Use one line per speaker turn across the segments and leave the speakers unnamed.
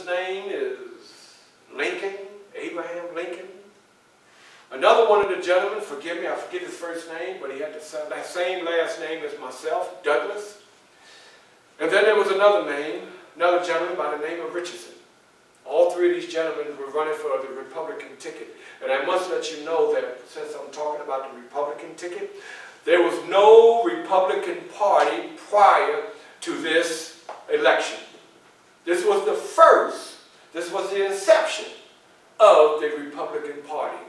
Name is Lincoln, Abraham Lincoln. Another one of the gentlemen, forgive me, I forget his first name, but he had the same last name as myself, Douglas. And then there was another name, another gentleman by the name of Richardson. All three of these gentlemen were running for the Republican ticket. And I must let you know that since I'm talking about the Republican ticket, there was no Republican Party prior to this election. This was the first, this was the inception of the Republican Party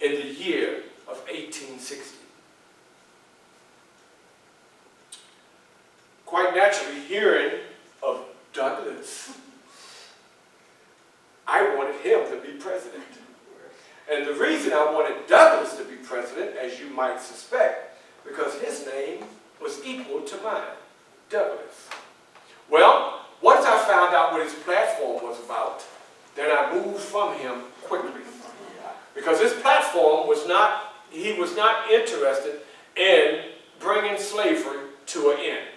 in the year of 1860. Quite naturally, hearing of Douglas, I wanted him to be president. And the reason I wanted Douglas to be president, as you might suspect, because his name was equal to mine, Douglas. Well, once I found out what his platform was about, then I moved from him quickly. Because his platform was not, he was not interested in bringing slavery to an end.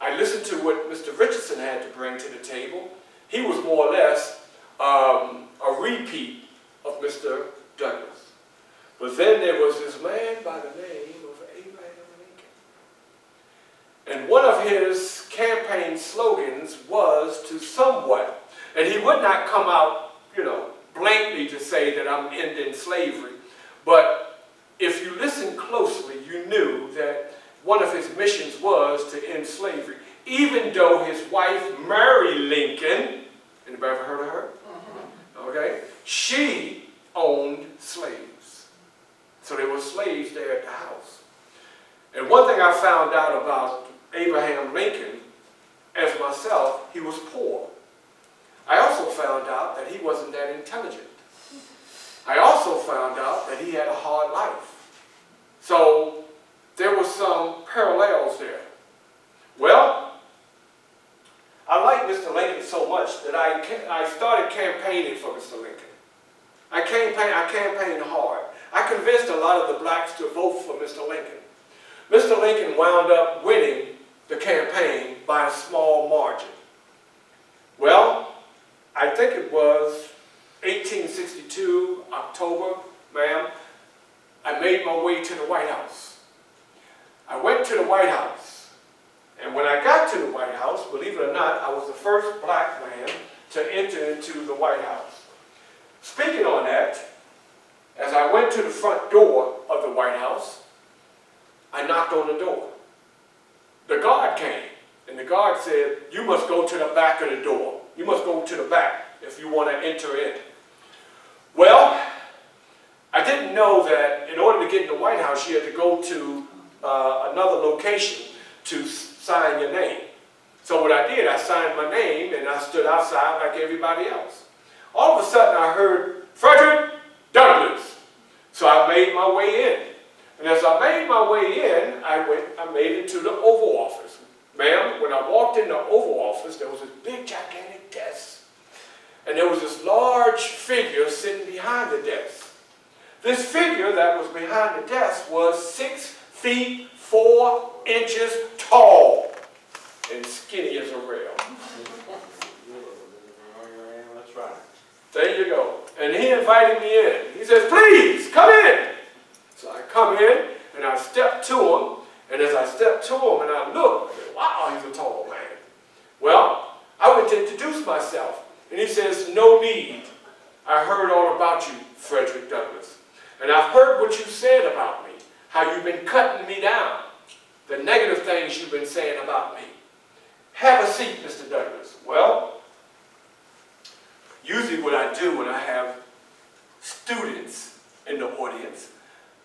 I listened to what Mr. Richardson had to bring to the table. He was more or less um, a repeat of Mr. Douglas. But then there was this man by the name. And one of his campaign slogans was to somewhat, and he would not come out, you know, blatantly to say that I'm ending slavery, but if you listen closely, you knew that one of his missions was to end slavery, even though his wife, Mary Lincoln, anybody ever heard of her? Mm-hmm. Okay, she owned slaves. So there were slaves there at the house. And one thing I found out about Abraham Lincoln, as myself, he was poor. I also found out that he wasn't that intelligent. I also found out that he had a hard life. So there were some parallels there. Well, I liked Mr. Lincoln so much that I, I started campaigning for Mr. Lincoln. I campaigned, I campaigned hard. I convinced a lot of the blacks to vote for Mr. Lincoln. Mr. Lincoln wound up winning the campaign by a small margin. Well, I think it was 1862, October, ma'am, I made my way to the White House. I went to the White House. And when I got to the White House, believe it or not, I was the first black man to enter into the White House. Speaking on that, as I went to the front door of the White House, I knocked on the door. The guard came, and the guard said, you must go to the back of the door. You must go to the back if you want to enter in. Well, I didn't know that in order to get in the White House, you had to go to uh, another location to sign your name. So what I did, I signed my name and I stood outside like everybody else. All of a sudden I heard, Frederick Douglass. So I made my way in. And as I made my way in, I went, I made it to the Oval Office. Ma'am, when I walked in the Oval Office, there was this big gigantic desk. And there was this large figure sitting behind the desk. This figure that was behind the desk was six feet four inches tall and skinny as a rail.
That's right.
There you go. And he invited me in. He says, please, come in. So I come in and I step to him. And as I step to him and I look, wow, he's a tall man. Well, I went to introduce myself. And he says, no need. I heard all about you, Frederick Douglass. And I've heard what you said about me, how you've been cutting me down, the negative things you've been saying about me. Have a seat, Mr. Douglass. Well, usually what I do when I have students in the audience,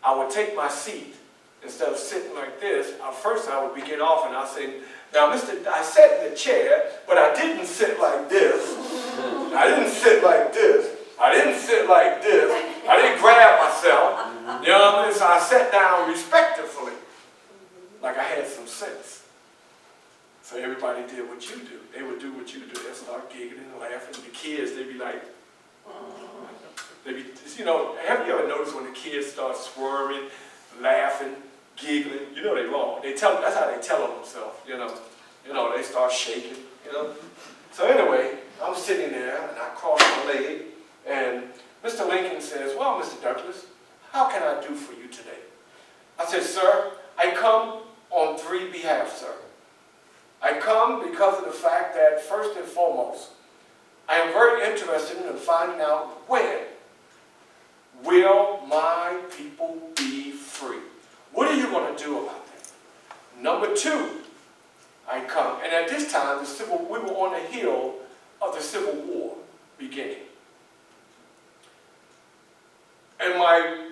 I would take my seat instead of sitting like this. At First, I would begin off and I'll say, now, Mr. I sat in the chair, but I didn't sit like this. I didn't sit like this. I didn't sit like this. I didn't grab myself. You know what I mean? So I sat down respectfully, like I had some sense. So everybody did what you do. They would do what you do. They'd start giggling and laughing. The kids, they'd be like, mm, you know, have you ever noticed when the kids start squirming, laughing, giggling. You know they're wrong. They tell that's how they tell on themselves. You know, you know they start shaking. You know. So anyway, I'm sitting there and I cross my leg and Mr. Lincoln says, well, Mr. Douglass, how can I do for you today? I said, sir, I come on three behalves, sir. I come because of the fact that, first and foremost, I am very interested in finding out when will my people be free? What are you going to do about that? Number two, I come, and at this time, the civil, we were on the hill of the Civil War beginning. And my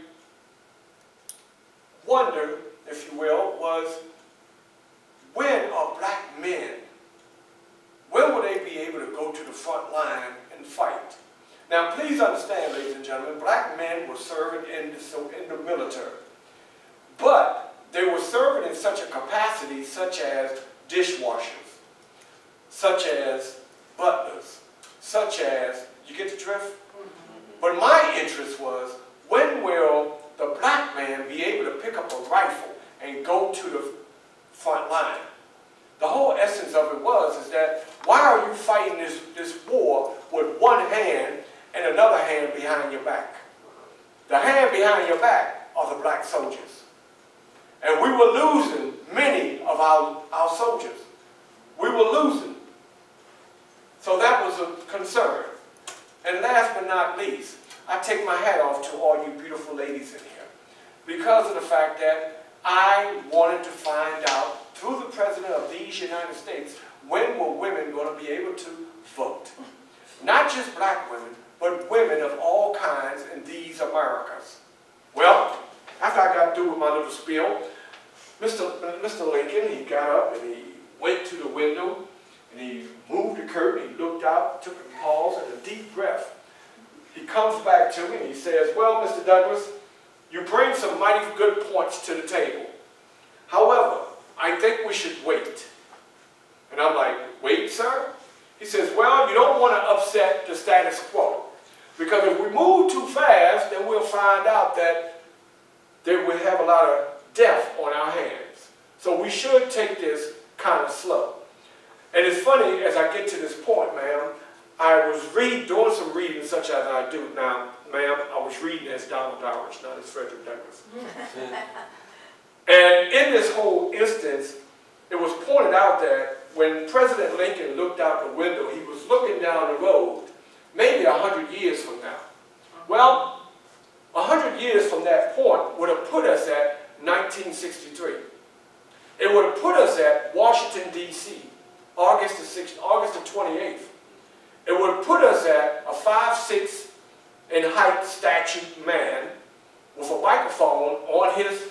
wonder, if you will, was when are black men, when will they be able to go to the front line and fight? Now, please understand, ladies and gentlemen, black men were serving in the, in the military. But they were serving in such a capacity such as dishwashers, such as butlers, such as, you get the drift? Mm-hmm. But my interest was, when will the black man be able to pick up a rifle and go to the front line? The whole essence of it was is that why are you fighting this, this war with one hand and another hand behind your back? The hand behind your back are the black soldiers. And we were losing many of our, our soldiers. We were losing. So that was a concern. And last but not least, I take my hat off to all you beautiful ladies in here because of the fact that I wanted to find out through the President of these United States when were women going to be able to vote. Not just black women, but women of all kinds in these Americas. Well, after I got through with my little spiel, Mr. Mr. Lincoln, he got up and he went to the window and he moved the curtain, he looked out, took a pause and a deep breath. He comes back to me and he says, well, Mr. Douglass, you bring some mighty good points to the table. However, I think we should wait. And I'm like, wait, sir? He says, well, you don't want to upset the status quo. Because if we move too fast, then we'll find out that there we have a lot of death on our hands. So we should take this kind of slow. And it's funny, as I get to this point, ma'am, I was read, doing some reading such as I do now, ma'am, I was reading as Donald Dowridge, not as Frederick Douglass. and in this whole instance, it was pointed out that when President Lincoln looked out the window, he was looking down the road, maybe a hundred years from now. Well, a hundred years from that point would have put us at 1963. It would have put us at Washington, D.C., August the 6th, August the 28th. It would have put us at a 5'6 in height statue man with a microphone on his,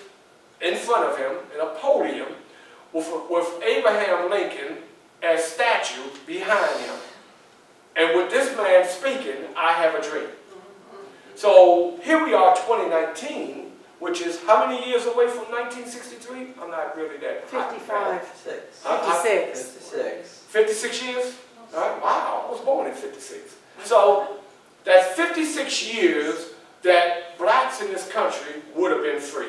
in front of him, in a podium, with, with Abraham Lincoln as statue behind him. And with this man speaking, I have a dream. So here we are, 2019, which is how many years away from 1963? I'm not really that
55. 56. 56.
56. 56 years? Right? Wow, I was born in 56. So that's 56 years that blacks in this country would have been freed.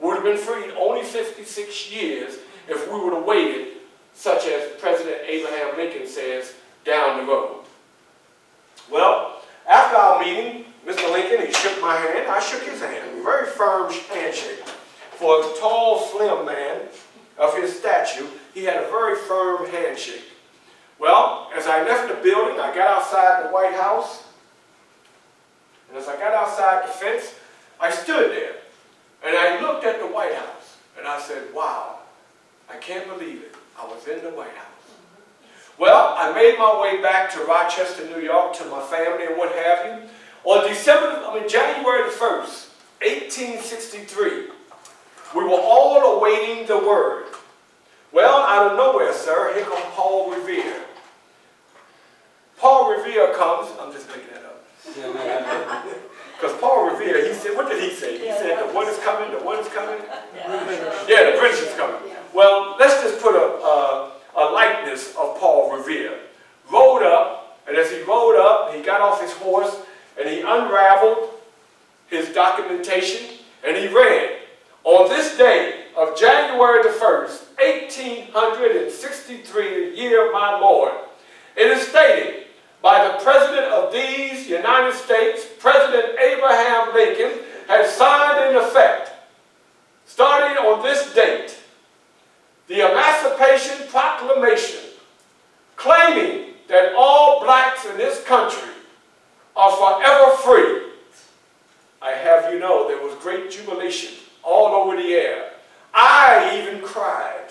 Would have been freed only 56 years if we would have waited, such as President Abraham Lincoln says, down the road. Well, after our meeting, Mr. Lincoln, he shook my hand. I shook his hand. Very firm handshake. For a tall, slim man of his stature, he had a very firm handshake. Well, as I left the building, I got outside the White House. And as I got outside the fence, I stood there. And I looked at the White House. And I said, wow, I can't believe it. I was in the White House. Well, I made my way back to Rochester, New York, to my family and what have you. On December, I mean January the 1st, 1863, we were all awaiting the word. Well, out of nowhere, sir, here comes Paul Revere. Paul Revere comes, I'm just making that up. Because Paul Revere, he said, what did he say? He said, the one is coming, the one is coming. Yeah, the British is coming. Well, let's just put a, a, a likeness of Paul Revere. Rode up, and as he rode up, he got off his horse, and he unraveled his documentation, and he read, on this day of January the 1st, 1863, the year of my Lord, it is stated by the President of these United States, President Abraham Lincoln, has signed in effect, starting on this date, the Emancipation Proclamation, claiming that all blacks in this country are forever free. I have you know there was great jubilation all over the air. I even cried.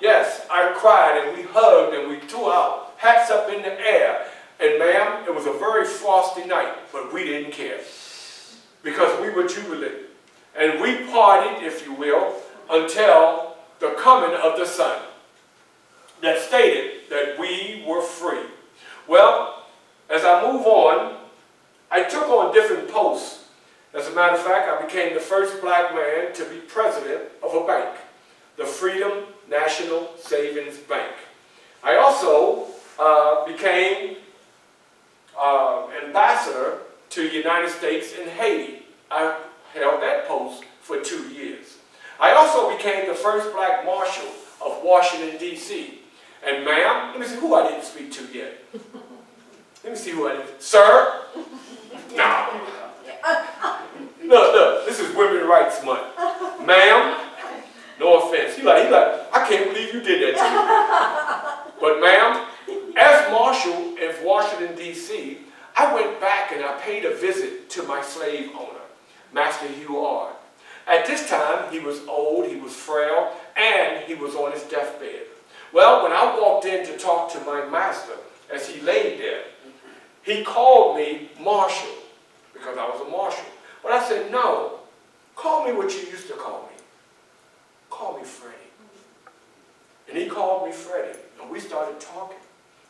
Yes, I cried and we hugged and we threw our hats up in the air. And ma'am, it was a very frosty night, but we didn't care because we were jubilant. And we partied, if you will, until the coming of the sun that stated that we were free. Well, as I move on, I took on different posts. As a matter of fact, I became the first black man to be president of a bank, the Freedom National Savings Bank. I also uh, became uh, ambassador to the United States in Haiti. I held that post for two years. I also became the first black marshal of Washington, D.C. And ma'am, let me see who I didn't speak to yet. Let me see who I didn't. Sir? No. Look, look, this is Women's Rights Month. Ma'am, no offense. He like, he like, I can't believe you did that to me. But ma'am, as Marshal of Washington, D.C., I went back and I paid a visit to my slave owner, Master Hugh R. At this time, he was old, he was frail, and he was on his deathbed. Well, when I walked in to talk to my master, as he laid there, he called me Marshall because I was a marshal. But I said, no, call me what you used to call me. Call me Freddie. And he called me Freddie, and we started talking.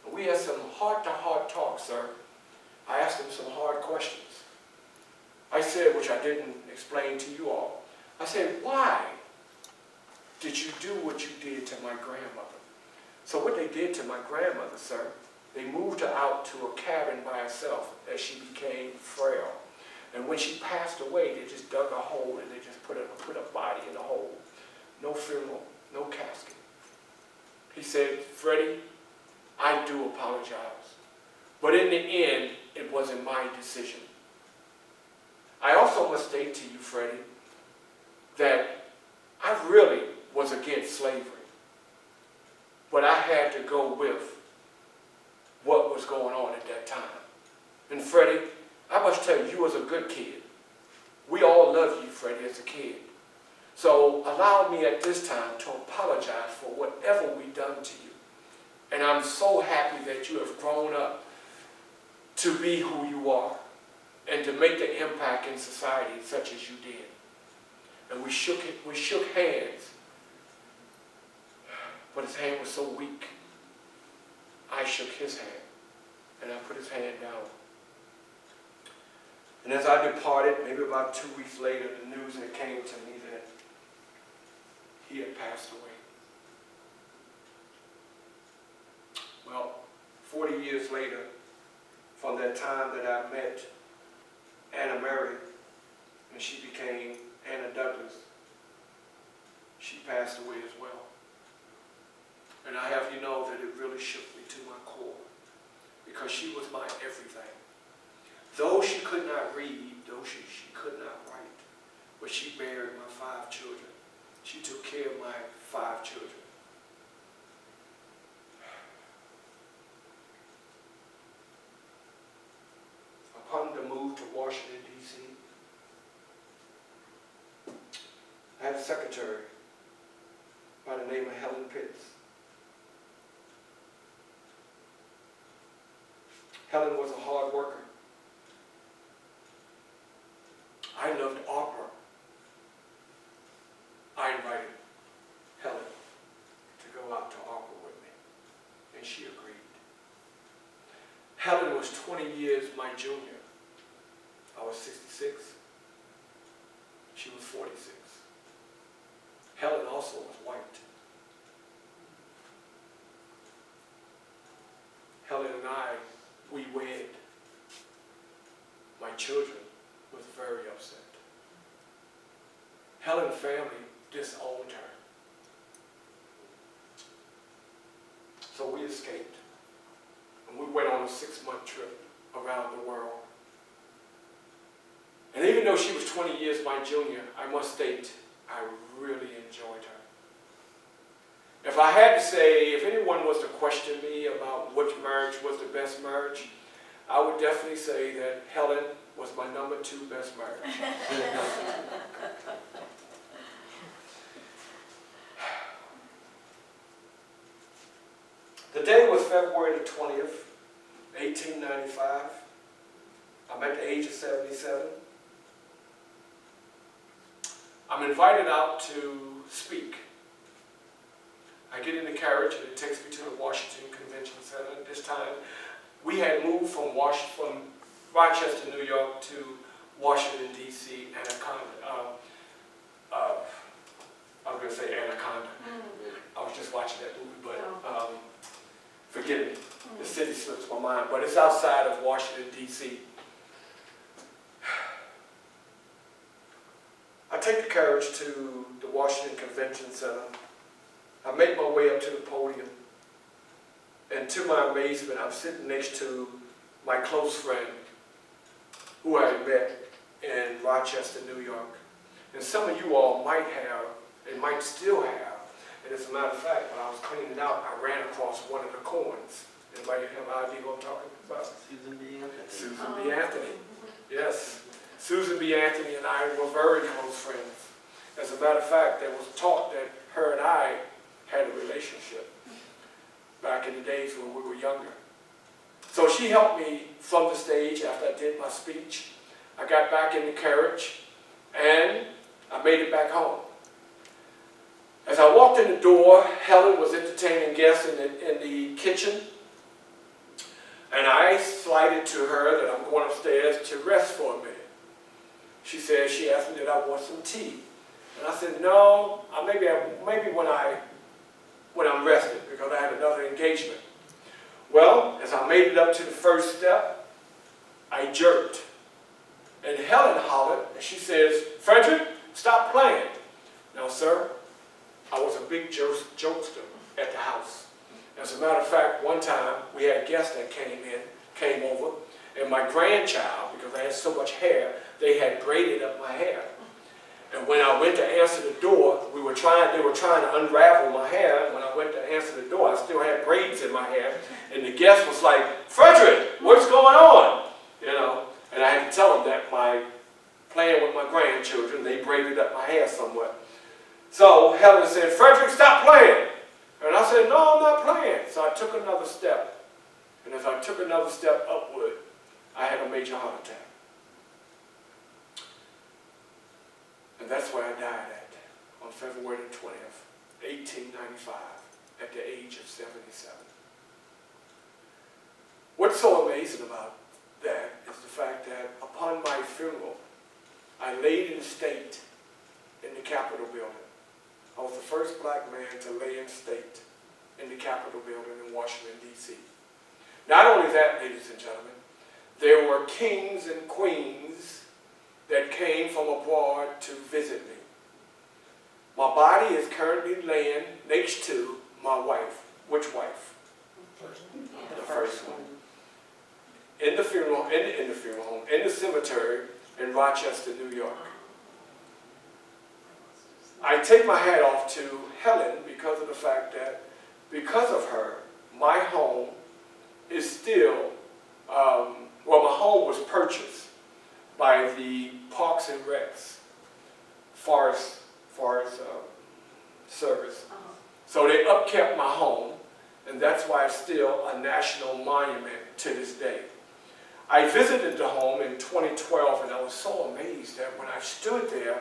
And we had some heart-to-heart talk, sir. I asked him some hard questions. I said, which I didn't explain to you all, I said, why did you do what you did to my grandmother? So what they did to my grandmother, sir, they moved her out to a cabin by herself as she became frail. And when she passed away, they just dug a hole and they just put a, put a body in the hole. No funeral, no casket. He said, Freddie, I do apologize. But in the end, it wasn't my decision. I also must state to you, Freddie, that I really was against slavery. But I had to go with what was going on at that time. And Freddie, I must tell you, you was a good kid. We all loved you, Freddie, as a kid. So allow me at this time to apologize for whatever we done to you. And I'm so happy that you have grown up to be who you are and to make the impact in society such as you did. And we shook, we shook hands, but his hand was so weak. I shook his hand, and I put his hand down. And as I departed, maybe about two weeks later, the news came to me that he had passed away. Well, 40 years later, from that time that I met Anna Mary, and she became Anna Douglass, she passed away as well. And I have you know that it really shook me to my core because she was my everything. Though she could not read, though she, she could not write, but she buried my five children. She took care of my five children. Upon the move to Washington, D.C., I had a secretary by the name of Helen Pitts. Helen was a hard worker. I loved opera. I invited Helen to go out to opera with me, and she agreed. Helen was 20 years my junior. I was 66. She was 46. Helen also was white. Helen and I, we wed. My children was very upset. Helen's family disowned her. So we escaped. And we went on a six-month trip around the world. And even though she was 20 years my junior, I must state, I really enjoyed her. If I had to say, if anyone was to question me about which marriage was the best marriage, I would definitely say that Helen was my number two best marriage. the day was February the 20th, 1895. I'm at the age of 77. I'm invited out to speak. I get in the carriage and it takes me to the Washington Convention Center. At this time, we had moved from, Was from Rochester, New York to Washington, D.C. Anaconda. Uh, uh, I was going to say Anaconda. I was just watching that movie, but um, forgive me. The city slips my mind, but it's outside of Washington, D.C. I take the carriage to the Washington Convention Center. I make my way up to the podium. And to my amazement, I'm sitting next to my close friend who I met in Rochester, New York. And some of you all might have, and might still have. And as a matter of fact, when I was cleaning out, I ran across one of the coins. Anybody have an idea what I'm talking about?
Susan B. Anthony.
Susan B. Anthony. Yes. Susan B. Anthony and I were very close friends. As a matter of fact, there was talk that her and I had a relationship back in the days when we were younger. So she helped me from the stage after I did my speech. I got back in the carriage and I made it back home. As I walked in the door, Helen was entertaining guests in the, in the kitchen. And I slided to her that I'm going upstairs to rest for a minute. She said, she asked me did I want some tea. And I said, no, I, maybe, I, maybe when, I, when I'm rested because I had another engagement. Well, as I made it up to the first step, I jerked. And Helen hollered, and she says, Frederick, stop playing. Now, sir, I was a big jokester at the house. As a matter of fact, one time we had guests that came in, came over, and my grandchild, because I had so much hair, they had braided up my hair. And when I went to answer the door, we were trying, they were trying to unravel my hair. When I went to answer the door, I still had braids in my hair. And the guest was like, Frederick, what's going on? You know, and I had to tell them that my playing with my grandchildren, they braided up my hair somewhat. So Helen said, Frederick, stop playing. And I said, no, I'm not playing. So I took another step. And as I took another step upward, I had a major heart attack. That's where I died at, on February the 20th, 1895, at the age of 77. What's so amazing about that is the fact that upon my funeral, I laid in state in the Capitol building. I was the first black man to lay in state in the Capitol building in Washington, D.C. Not only that, ladies and gentlemen, there were kings and queens that came from abroad to visit me. My body is currently laying next to my wife. Which wife? The first one. In the funeral, in the, in the funeral home, in the cemetery in Rochester, New York. I take my hat off to Helen because of the fact that because of her, my home is still, um, well, my home was purchased by the Parks and Recs Forest, Forest uh, Service. Uh -huh. So they upkept my home, and that's why it's still a national monument to this day. I visited the home in 2012, and I was so amazed that when I stood there,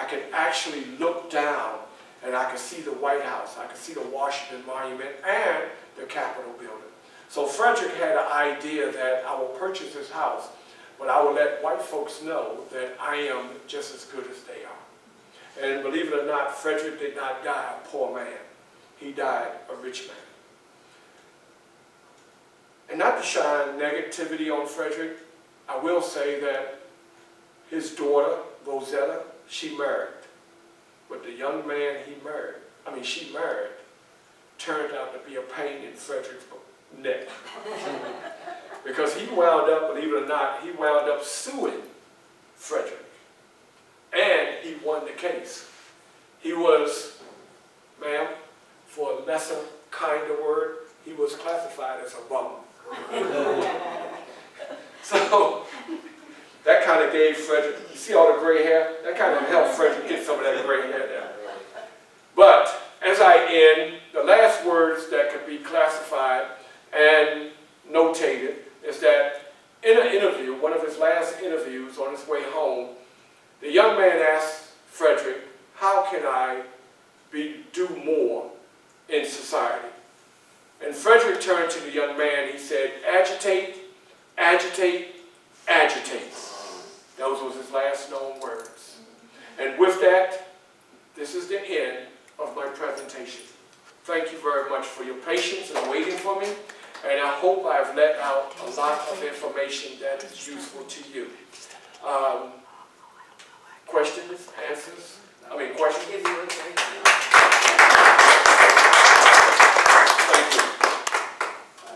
I could actually look down and I could see the White House, I could see the Washington Monument, and the Capitol building. So Frederick had an idea that I will purchase this house but I will let white folks know that I am just as good as they are. And believe it or not, Frederick did not die a poor man. He died a rich man. And not to shine negativity on Frederick, I will say that his daughter, Rosetta, she married. But the young man he married, I mean she married, turned out to be a pain in Frederick's neck. because he wound up, believe it or not, he wound up suing Frederick. And he won the case. He was, ma'am, for a lesser kind of word, he was classified as a bum. So, that kind of gave Frederick, you see all the gray hair? That kind of helped Frederick get some of that gray hair down. But as I end, the last words that could be classified and notated is that in an interview, one of his last interviews on his way home, the young man asked Frederick, how can I be, do more in society? And Frederick turned to the young man, he said, agitate, agitate, agitate. Those was his last known words. And with that, this is the end of my presentation. Thank you very much for your patience and waiting for me. And I hope I've let out a lot of information that is useful to you. Um, questions, answers? I mean, questions?
Give you a great
Thank you.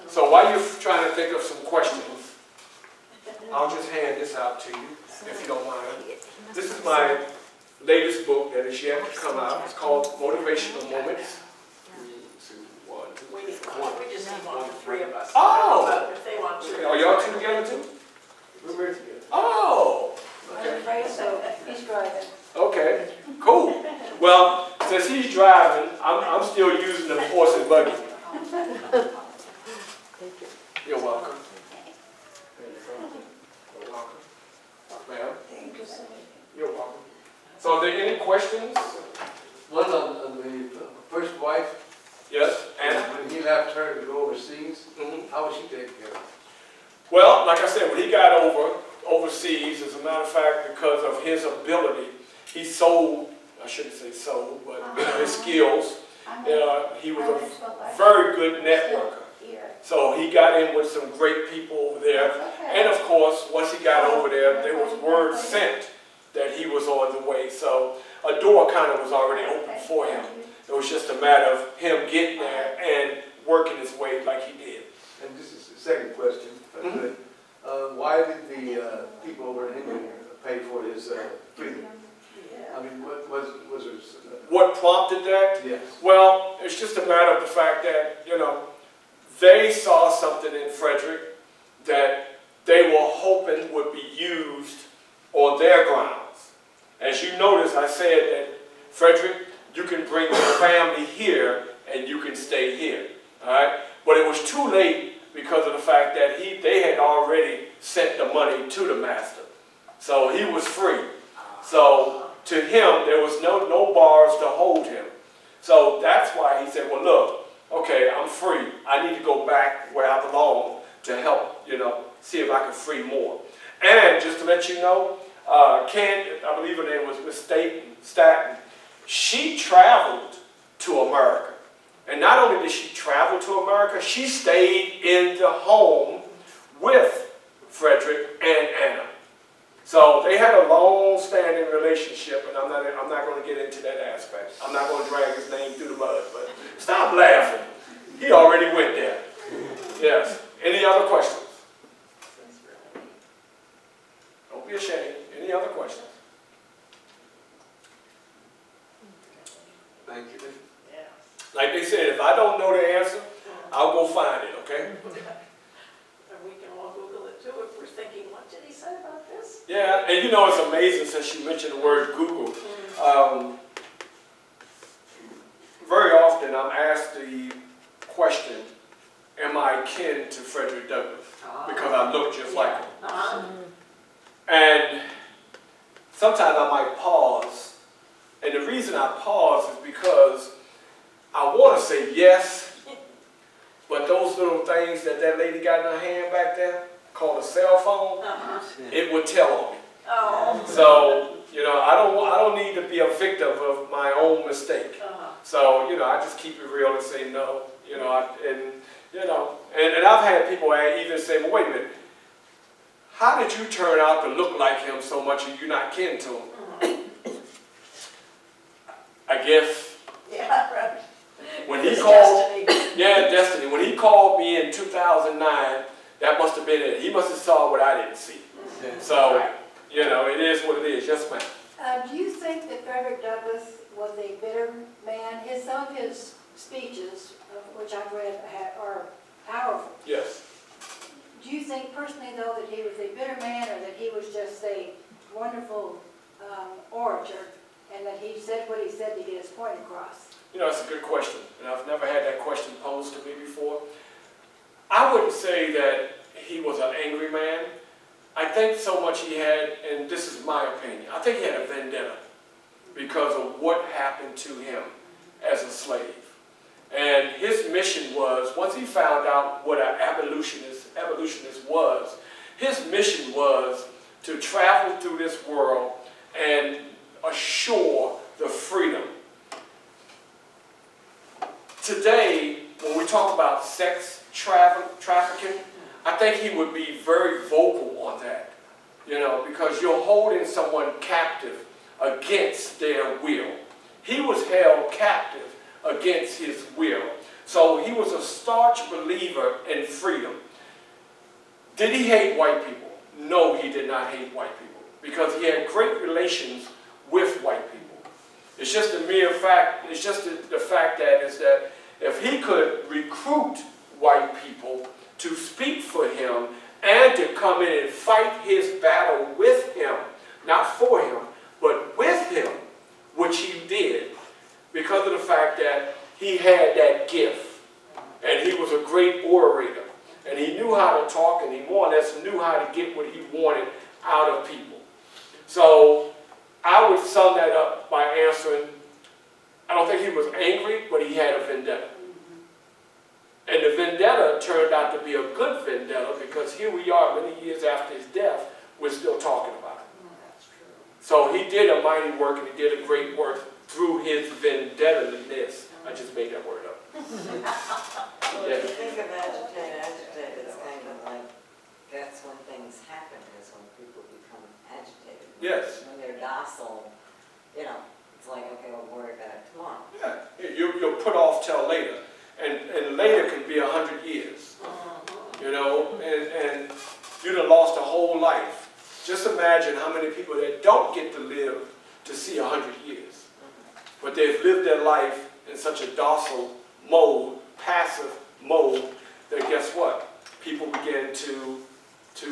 So while you're trying to think of some questions, I'll just hand this out to you, if you don't mind. This is my latest book that is yet to come out. It's called Motivational Moments. Three, two, one.
We need, we just need one, three of us.
Oh!
But If they want to.
Are y'all two together too? We're together. Oh! Okay.
So, he's driving.
Okay, cool. Well, since he's driving, I'm, I'm still using the horse and buggy. You're welcome. Thank You're welcome. Ma'am, you're welcome. So are there any questions?
One on, on the first wife,
Yes, Anna?
when he left her to go overseas,
Mhm.
how was she taken care of?
Well, like I said, when he got over overseas, as a matter of fact, because of his ability, he sold, I shouldn't say sold, but you know, his skills, uh, he was a very good networker. So he got in with some great people over there. And of course, once he got over there, there was word sent that he was on the way. So a door kind of was already open for him. It was just a matter of him getting there and working his way like he did.
And this is the second question, if I could. Uh, why did the, uh, people over in England pay for his, uh, freedom? I mean, what, was, was there, s-
What prompted that?
yes,
Well, it's just a matter of the fact that, you know, they saw something in Frederick that they were hoping would be used on their grounds. As you notice, I said that, Frederick, you can bring your family here and you can stay here, all right? But it was too late because of the fact that he, they had already sent the money to the master. So he was free. So to him, there was no, no bars to hold him. So that's why he said, well, look, okay, I'm free. I need to go back where I belong to help, you know, see if I can free more. And just to let you know, uh, I believe her name was Miss Staten, Staten, she traveled to America. And not only did she travel to America, she stayed in the home with Frederick and Anna. So they had a long-standing relationship, and I'm not, I'm not going to get into that aspect. I'm not going to drag his name through the mud, but stop laughing. He already went there. Yes. Any other questions? Don't be ashamed. Any other questions?
Thank you.
Yeah.
Like they said, if I don't know the answer, I'll go find it, okay?
And we can all Google it too if we're thinking, what did he say about this?
Yeah, and you know it's amazing since you mentioned the word Google. Um, very often I'm asked the question, am I kin to Frederick Douglass? Because I look just like him.
Uh-huh.
And sometimes I might pause. And the reason I pause is because I want to say yes, but those little things that that lady got in her hand back there, called a cell phone,
Uh-huh.
it would tell on me.
Oh.
So, you know, I don't, I don't need to be a victim of my own mistake.
Uh-huh.
So, you know, I just keep it real and say no, you know, I, and, you know, and, and I've had people even say, well, wait a minute, how did you turn out to look like him so much and you're not kin to him? I guess
Yeah, right.
when he
It's
called,
destiny.
yeah, Destiny, when he called me in 2009, that must have been it. He must have saw what I didn't see. So,
Right.
You know, it is what it is. Yes, ma'am.
Uh, do you think that Frederick Douglass was a bitter man? His, some of his speeches, of which I've read, ha- are powerful.
Yes.
Do you think personally, though, that he was a bitter man, or that he was just a wonderful um, orator, and that he said what he said to get his point across?
You know, that's a good question, and I've never had that question posed to me before. I wouldn't say that he was an angry man. I think so much he had, and this is my opinion, I think he had a vendetta because of what happened to him as a slave. And his mission was, once he found out what an abolitionist, abolitionist was, his mission was to travel through this world and assure the freedom Today, when we talk about sex travel, trafficking, I think he would be very vocal on that. You know, because you're holding someone captive against their will. He was held captive against his will. So he was a staunch believer in freedom. Did he hate white people? No, he did not hate white people because he had great relations with white people. It's just a mere fact, it's just the, the fact that is that if he could recruit white people to speak for him and to come in and fight his battle with him, not for him, but with him, which he did, because of the fact that he had that gift. And he was a great orator. And he knew how to talk, and he more or less knew how to get what he wanted out of people. So I would sum that up by answering, I don't think he was angry, but he had a vendetta. And the vendetta turned out to be a good vendetta because here we are many years after his death, we're still talking about it. So he did a mighty work and he did a great work through his vendetta-ness. I just made that word up.
Well, if you think of agitated, agitated, it's kind of like, that's when things happen, is when people become agitated.
Yes.
When they're docile, you know, it's like, okay, we'll worry about it tomorrow.
Yeah, you, you'll put off till later. And, and later can be a hundred years. You know, and, and you'd have lost a whole life. Just imagine how many people that don't get to live to see a hundred years. But they've lived their life in such a docile mode, passive mode, that guess what? People begin to, to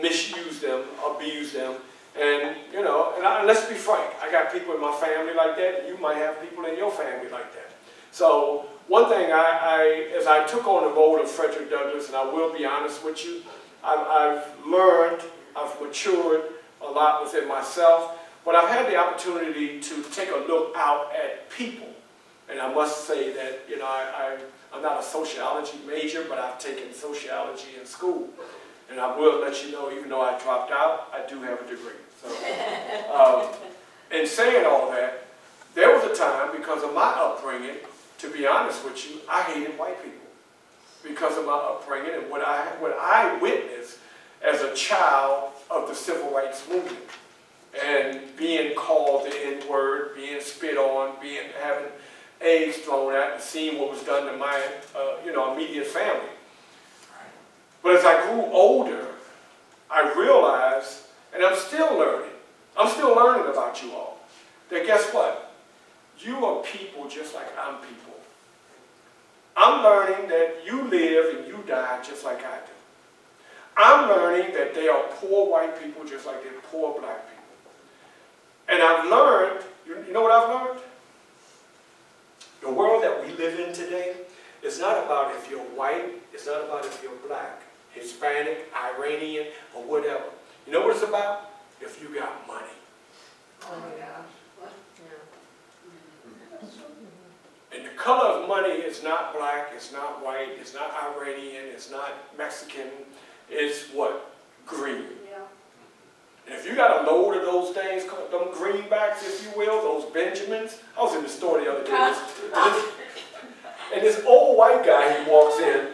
misuse them, abuse them. And, you know, and I, let's be frank, I got people in my family like that, you might have people in your family like that. So one thing I, I, as I took on the role of Frederick Douglass, and I will be honest with you, I've, I've learned, I've matured a lot within myself, but I've had the opportunity to take a look out at people. And I must say that, you know, I, I, I'm not a sociology major, but I've taken sociology in school. And I will let you know, even though I dropped out, I do have a degree. So, um, in saying all that, there was a time, because of my upbringing, to be honest with you, I hated white people because of my upbringing and what I, what I witnessed as a child of the civil rights movement. And being called the N-word, being spit on, being having eggs thrown at, and seeing what was done to my, uh, you know, immediate family. But as I grew older, I realized, and I'm still learning, I'm still learning about you all, that guess what? You are people just like I'm people. I'm learning that you live and you die just like I do. I'm learning that they are poor white people just like they're poor black people. And I've learned, you, know what I've learned? The world that we live in today is not about if you're white, it's not about if you're black, Hispanic, Iranian, or whatever. You know what it's about? If you got money.
Oh my gosh.
And the color of money is not black, it's not white, it's not Iranian, it's not Mexican, it's what? Green.
Yeah.
And if you got a load of those things, them greenbacks, if you will, those Benjamins, I was in the store the other day, and this- and this old white guy, he walks in,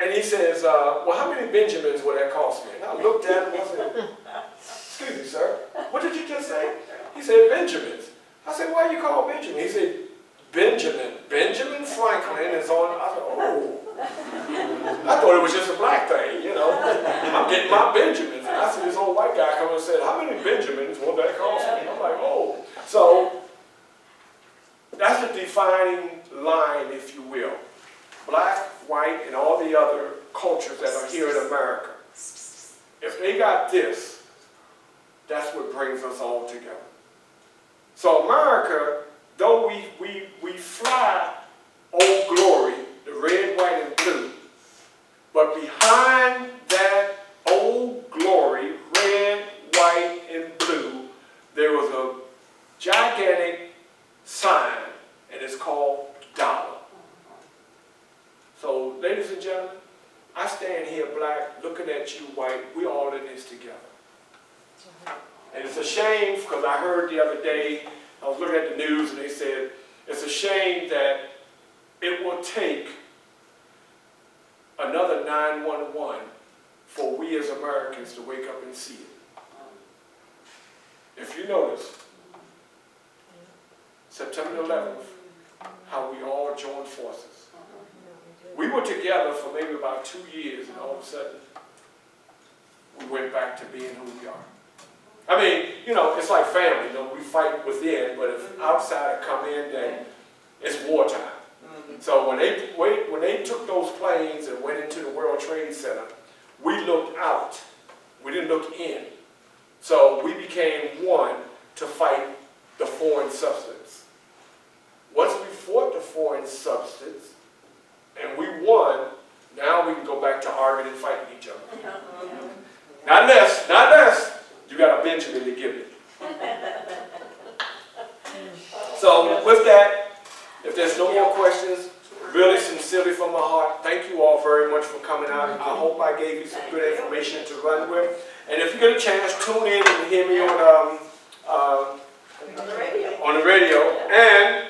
and he says, uh, well, how many Benjamins would that cost me? And I looked at him, and I said, excuse me, sir, what did you just say? He said, Benjamins. I said, why you call Benjamin? He said, Benjamin. Benjamin Franklin is on. I said, oh. I thought it was just a black thing, you know. I'm getting my Benjamins. And I see this old white guy come and said, how many Benjamins will that cost me? I'm like, oh. So that's the defining line, if you will. Black, white, and all the other cultures that are here in America. If they got this, that's what brings us all together. So America, though we, we, we fly Old Glory, red, white, and blue, but behind that Old Glory, red, white, and blue, there was a gigantic sign, and it's called dollar. So, ladies and gentlemen, I stand here black, looking at you white, we all in this together. And it's a shame, because I heard the other day, I was looking at the news and they said, it's a shame that it will take another 911 for we as Americans to wake up and see it. If you notice, September 11th, how we all joined forces. We were together for maybe about two years, and all of a sudden, we went back to being who we are. I mean, you know, it's like family, you know, we fight within, but if mm-hmm. outside come in, then it's wartime. Mm-hmm. So when they, when they took those planes and went into the World Trade Center, we looked out. We didn't look in. So we became one to fight the foreign substance. Once we fought the foreign substance and we won, now we can go back to arguing and fighting each other. Not less, not less. You got a Benjamin to give it. So with that, if there's no more questions, really sincerely from my heart, thank you all very much for coming out. I hope I gave you some good information to run with. And if you get a chance, tune in and hear me on, um, uh,
On the radio.
on the radio. And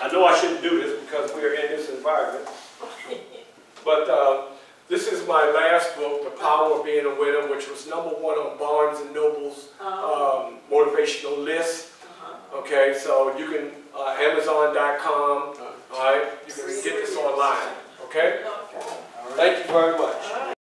I know I shouldn't do this because we're in this environment. But uh, this is my last book, The Power of Being a Winner, which was number one on Barnes and Noble's
Um,
um, motivational list.
uh-huh.
Okay, so you can, uh, Amazon.com, all right, you can get this online, okay?
Okay.
Thank you very much.
All